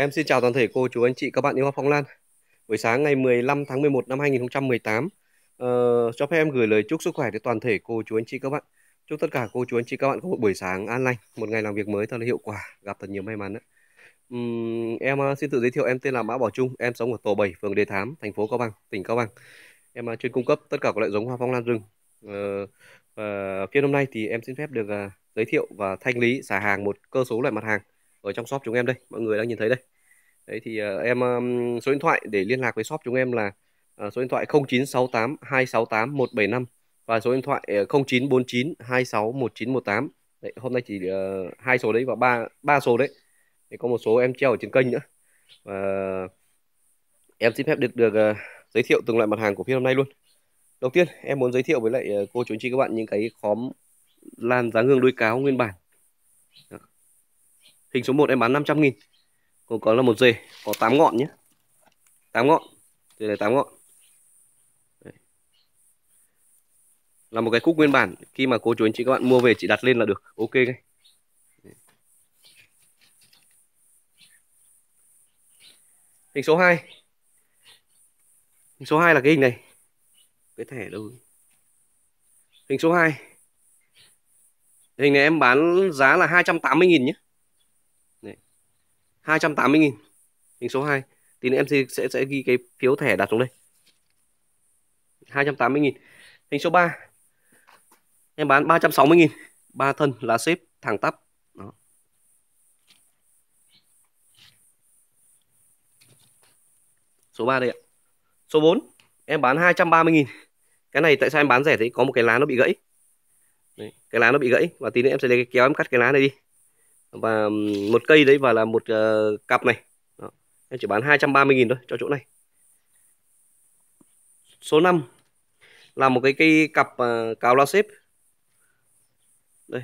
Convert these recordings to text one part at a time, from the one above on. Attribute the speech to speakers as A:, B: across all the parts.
A: Em xin chào toàn thể cô chú anh chị các bạn yêu hoa phong lan. Buổi sáng ngày 15 tháng 11 năm 2018, uh, ờ, cho phép em gửi lời chúc sức khỏe đến toàn thể cô chú anh chị các bạn. Chúc tất cả cô chú anh chị các bạn có một buổi sáng an lành, một ngày làm việc mới thật là hiệu quả, gặp thật nhiều may mắn. Đấy. Um, em uh, xin tự giới thiệu em tên là Mã Bảo Trung, em sống ở tổ 7, phường Đề Thám, thành phố Cao Bằng, tỉnh Cao Bằng. Em uh, chuyên cung cấp tất cả các loại giống hoa phong lan rừng. Uh, uh, phiên hôm nay thì em xin phép được uh, giới thiệu và thanh lý xả hàng một cơ số loại mặt hàng ở trong shop chúng em đây mọi người đang nhìn thấy đây. Đấy thì uh, em um, số điện thoại để liên lạc với shop chúng em là uh, số điện thoại 0968 268 175 và số điện thoại 0949 26 1918 đấy, hôm nay chỉ uh, hai số đấy và ba ba số đấy. Thì có một số em treo ở trên kênh nữa. Và em xin phép được được uh, giới thiệu từng loại mặt hàng của phiên hôm nay luôn. Đầu tiên em muốn giới thiệu với lại cô chú anh chị các bạn những cái khóm lan dáng hương đuôi cáo nguyên bản. Đó. Hình số 1 em bán 500 nghìn. Còn có là một dề Có 8 ngọn nhé. 8 ngọn Dề này 8 ngọn. Đấy. Là một cái khúc nguyên bản, Khi mà cô chú anh chị các bạn mua về chị đặt lên là được, Ok ngay. Hình số 2 Hình số 2 là cái hình này. Cái thẻ đâu? Hình số 2 Hình này em bán giá là 280.000 nhé. 280 nghìn. Hình số 2 Thì em sẽ, sẽ, ghi cái phiếu thẻ đặt xuống đây. 280 nghìn. Hình số 3 Em bán 360 nghìn. Ba thân là xếp thẳng tắp. Đó. Số 3 đây ạ. Số 4 Em bán 230 nghìn. Cái này tại sao em bán rẻ thế? Có một cái lá nó bị gãy. Đấy, Cái lá nó bị gãy. Và tí nữa em sẽ lấy cái kéo em cắt cái lá này đi và một cây đấy và là một uh, cặp này. Đó. em chỉ bán 230.000 thôi cho chỗ này. Số 5 là một cái cây cặp uh, cào la xếp. Đây.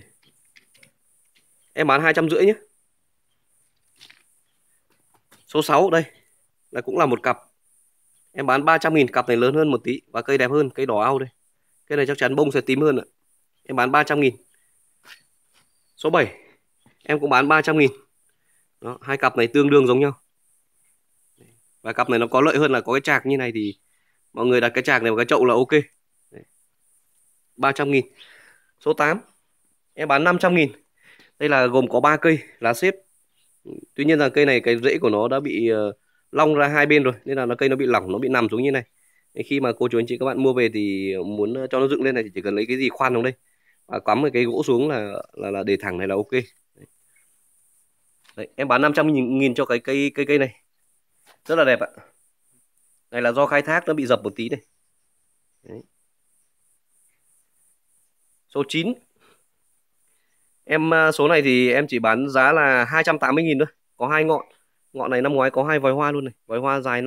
A: Em bán hai trăm rưỡi nhé số 6 đây là cũng là một cặp. Em bán 300.000 cặp này lớn hơn một tí và cây đẹp hơn cây đỏ ao đây. Cây này chắc chắn bông sẽ tím hơn ạ. Em bán 300.000 số 7 em cũng bán 300 nghìn. Đó, hai cặp này tương đương giống nhau. Và cặp này nó có lợi hơn là có cái chạc như này thì mọi người đặt cái chạc này vào cái chậu là ok. Đấy. 300 nghìn. Số 8 em bán 500 nghìn. Đây là gồm có 3 cây lá xếp. Tuy nhiên là cây này cái rễ của nó đã bị uh, long ra hai bên rồi nên là nó cây nó bị lỏng nó bị nằm xuống như này. Khi mà cô chú anh chị các bạn mua về thì muốn ờ, cho nó dựng lên này thì chỉ cần lấy cái gì khoan xuống đây. Và cắm cái gỗ xuống là là, là để thẳng này là ok. Đấy, em bán 500 nghìn, nghìn cho cái cây cây cây này. Rất là đẹp ạ. Này là do khai thác nó bị dập một tí này. Đấy. số 9 em à, số này thì em chỉ bán giá là 280 nghìn thôi. Có hai ngọn. Ngọn này năm ngoái có hai vòi hoa luôn này. Vòi hoa dài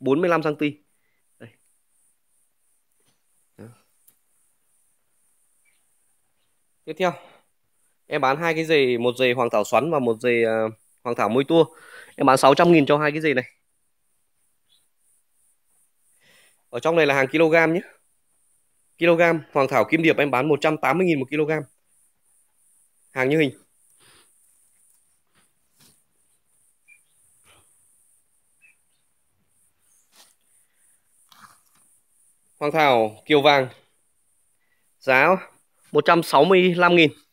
A: 45 cm Đây. tiếp theo em bán hai cái dề một dề hoàng thảo xoắn và một dề uh, hoàng thảo môi tua. Em bán 600 nghìn cho hai cái dề này. Ở trong này là hàng kg nhé. Kg hoàng thảo kim điệp em bán 180 nghìn một kg hàng như hình. Hoàng Thảo Kiều Vàng. Giá 165 nghìn.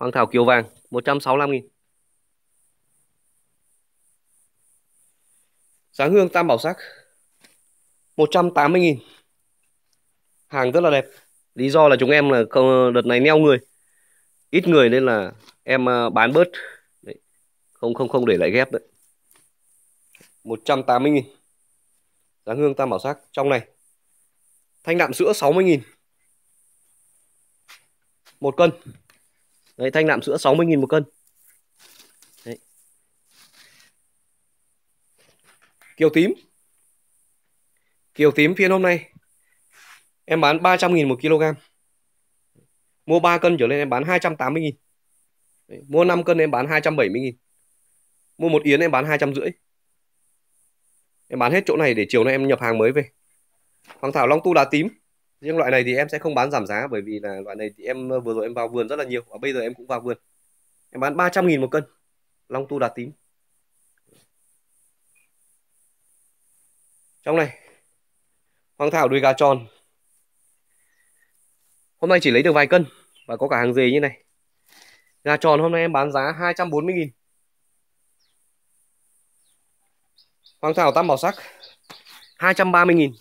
A: Hoàng thảo kiều vàng 165 nghìn. Sáng hương tam bảo sắc 180 nghìn. Hàng rất là đẹp. Lý do là chúng em là đợt này neo người. Ít người nên là em à, bán bớt. Đấy. Không không không để lại ghép đấy. 180 nghìn. Sáng hương tam bảo sắc Trong này. Thanh đạm sữa 60 nghìn. Một cân. Đấy, thanh nạm sữa 60.000 một cân. Đấy. Kiều tím. Kiều tím phiên hôm nay em bán 300.000 một kg. Mua 3 cân trở lên em bán 280.000. Đấy. Mua 5 cân em bán 270.000. Mua một yến em bán 250. Em bán hết chỗ này để chiều nay em nhập hàng mới về. Hoàng thảo long tu đá tím riêng loại này thì em sẽ không bán giảm giá bởi vì là loại này thì em ờ, vừa rồi em vào vườn rất là nhiều, và bây giờ em cũng vào vườn. Em bán 300 nghìn một cân, long tu đà tím. Trong này, hoàng thảo đuôi gà tròn. Hôm nay chỉ lấy được vài cân và có cả hàng dề như này. Gà tròn hôm nay em bán giá 240 nghìn. Hoàng thảo tam bảo sắc 230 nghìn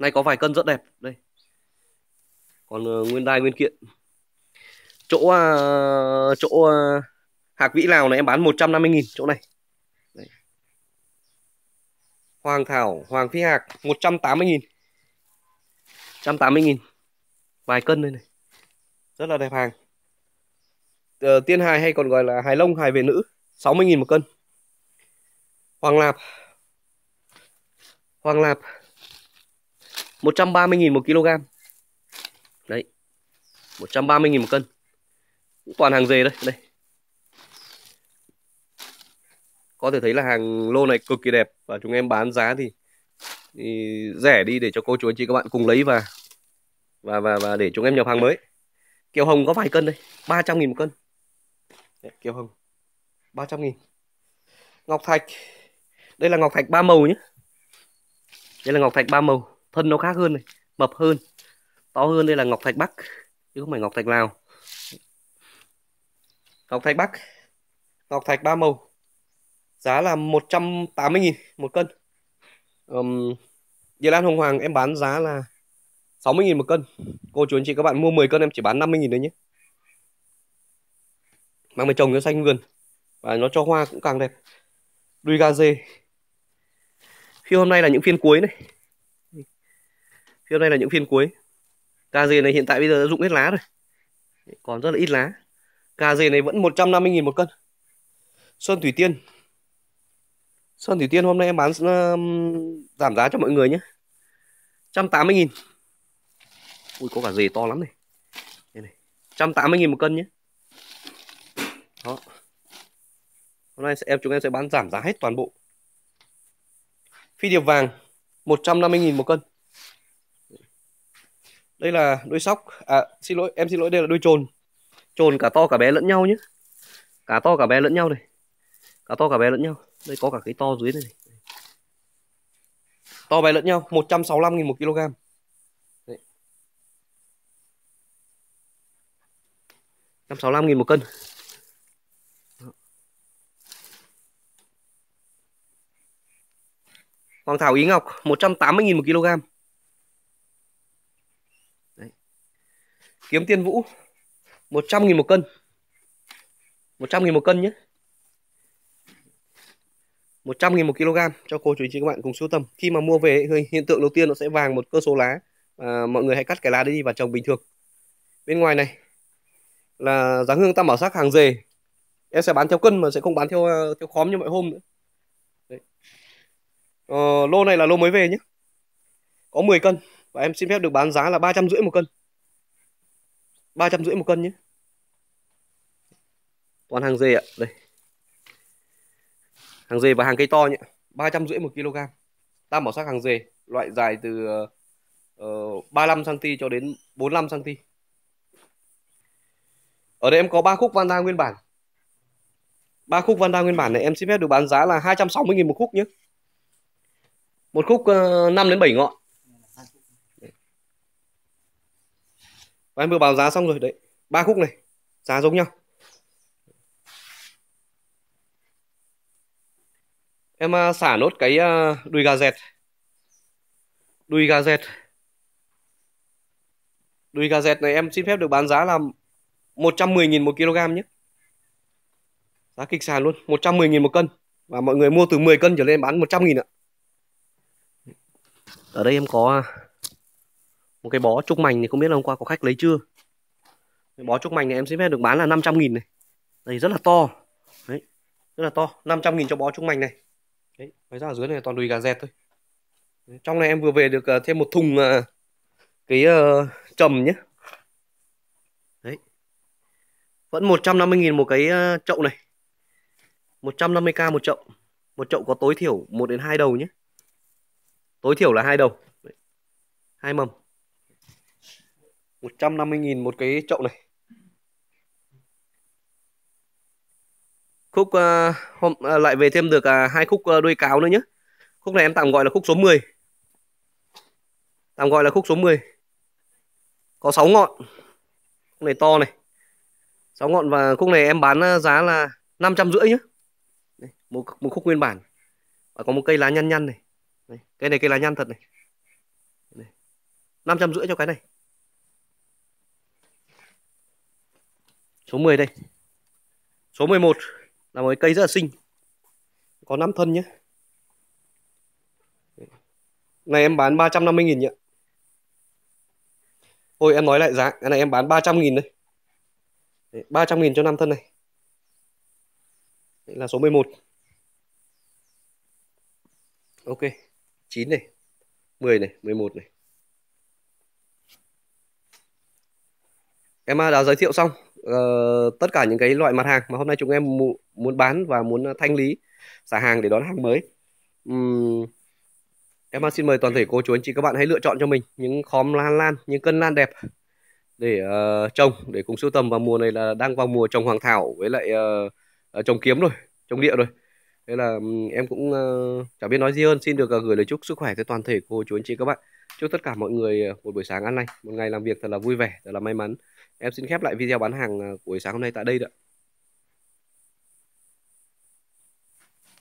A: nay có vài cân rất đẹp. Đây. Còn uh, nguyên đai nguyên kiện. Chỗ uh, Chỗ à, uh, Hạc Vĩ Lào này em bán 150.000 chỗ này. Đây. Hoàng Thảo Hoàng Phi Hạc 180.000 180.000 Vài cân đây này. Rất là đẹp hàng. Uh, Tiên hài hay còn gọi là hài lông hài về nữ 60.000 một cân. Hoàng Lạp. Hoàng Lạp. 130.000 một kg. Đấy. 130.000 một cân. Toàn hàng dề đây Đây. Có thể thấy là hàng lô này cực kỳ đẹp Và chúng em bán giá thì, thì rẻ đi để cho cô chú anh chị các bạn cùng lấy và và và và để chúng em nhập hàng mới. Kiều hồng có vài cân đây? 300.000 một cân. Đấy, Kiều hồng. 300.000 Ngọc thạch. Đây là ngọc thạch ba màu nhé đây là ngọc thạch ba màu thân nó khác hơn này mập hơn to hơn. Đây là ngọc thạch bắc chứ không phải ngọc thạch lào. Ngọc thạch bắc ngọc thạch ba màu giá là 180.000 một cân. Um, địa lan hồng hoàng em bán giá là 60.000 một cân. Cô chú anh chị các bạn mua 10 cân em chỉ bán 50.000 đấy nhé. Mang về trồng cho xanh vườn Và nó cho hoa cũng càng đẹp. Đuôi gà dê. Phiên hôm nay là những phiên cuối này. Phiên hôm nay là những phiên cuối. Cà dê này hiện tại bây giờ đã rụng hết lá rồi. Còn rất là ít lá. Cà dê này vẫn 150.000 một cân. Sơn Thủy Tiên. Sơn Thủy Tiên hôm nay em bán um, giảm giá cho mọi người nhé. 180.000 Ui có cả dề to lắm này. Đây này 180.000 một cân nhé. Đó. Hôm nay sẽ, em chúng em sẽ bán giảm giá hết toàn bộ. Phi điệp vàng 150.000 một cân. Đây là đuôi sóc. À xin lỗi, em xin lỗi đây là đuôi trồn. Trồn cả to cả bé lẫn nhau nhé. Cả to cả bé lẫn nhau này. Cả to cả bé lẫn nhau. Đây có cả cái to dưới này. này. To bé lẫn nhau 165.000 một kg. Đấy. 165.000 một cân. Hoàng thảo Ý Ngọc 180.000 một kg. Kiếm Tiên Vũ 100.000 một cân. 100.000 một cân nhé. 100.000 một kg cho cô chú chị các bạn cùng sưu tầm. Khi mà mua về hiện tượng đầu tiên nó sẽ vàng một cơ số lá. À, mọi người hãy cắt cái lá đi và trồng bình thường. Bên ngoài này là dáng hương tam bảo sắc hàng dề. Em sẽ bán theo cân mà sẽ không bán theo à, theo khóm như mọi hôm nữa. Ờ, lô này là lô mới về nhé Có 10 cân Và em xin phép được bán giá là 350 một cân 350 một cân nhé. Toàn hàng dê ạ Đây. Hàng dê và hàng cây to nhé 350 một kg. Tam bảo sắc hàng dê Loại dài từ ờ, uh, 35cm cho đến 45cm Ở đây em có ba khúc van đa nguyên bản. Ba khúc van đa nguyên bản này em xin phép được bán giá là 260.000 một khúc nhé. Một khúc ờ, uh, 5 đến 7 ngọn. Và em vừa báo giá xong rồi đấy ba khúc này giá giống nhau. Em à, xả nốt cái uh, đùi gà dẹt. Đùi gà dẹt. Đùi gà dẹt này em xin phép được bán giá là 110.000 một kg nhé. Giá kịch sàn luôn 110.000 một cân. Và mọi người mua từ 10 cân trở lên bán 100.000 ạ. Ở đây em có à, một cái bó trúc mành thì không biết là hôm qua có khách lấy chưa? Cái bó trúc mành này em xin phép được bán là 500 nghìn này. Đây rất là to. Đấy rất là to. 500 nghìn cho bó trúc mành này. Đấy ngoài ra ở dưới này toàn đùi gà dẹt thôi. Đấy, trong này em vừa về được ờ, thêm một thùng uh, cái uh, trầm nhé đấy. Vẫn 150 nghìn một cái uh, chậu này. 150k một chậu. Một chậu có tối thiểu 1 đến 2 đầu nhé tối thiểu là hai đầu. Hai mầm. 150.000 một cái chậu này. Khúc uh, hôm uh, lại về thêm được uh, hai khúc uh, đuôi cáo nữa nhé khúc này em tạm gọi là khúc số 10 Tạm gọi là khúc số 10 Có 6 ngọn. Khúc này to này. 6 ngọn và khúc này em bán giá là 500 rưỡi nhé Đây, một, một khúc nguyên bản. Và có một cây lá nhăn nhăn này. Đây, Cây này cây lá nhăn thật này. Năm trăm rưỡi cho cái này. Số 10 đây. Số 11 là một cây rất là xinh. Có 5 thân nhé này, em bán 350 nghìn nhỉ Ôi, em nói lại giá. Cái này em bán 300 nghìn đây. 300 nghìn cho 5 thân này. Đây là số 11 Ok 9 này 10 này 11 này. Em à, đã giới thiệu xong uh, tất cả những cái loại mặt hàng mà hôm nay chúng em muốn bán và muốn ờ, thanh lý xả hàng để đón hàng mới. Um, em xin mời toàn thể cô chú anh chị các bạn hãy lựa chọn cho mình những khóm lan lan những cân lan đẹp để uh, trồng để cùng sưu tầm vào mùa này là đang vào mùa trồng hoàng thảo với lại uh, trồng kiếm rồi trồng địa rồi. Thế là um, em cũng uh, chẳng biết nói gì hơn. Xin được uh, gửi lời chúc sức khỏe tới toàn thể cô chú anh chị các bạn. Chúc tất cả mọi người một buổi sáng an lành một ngày làm việc thật là vui vẻ thật là may mắn em xin khép lại video bán hàng ờ, của buổi sáng hôm nay tại đây ạ.